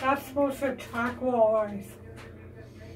That's supposed to attack walls.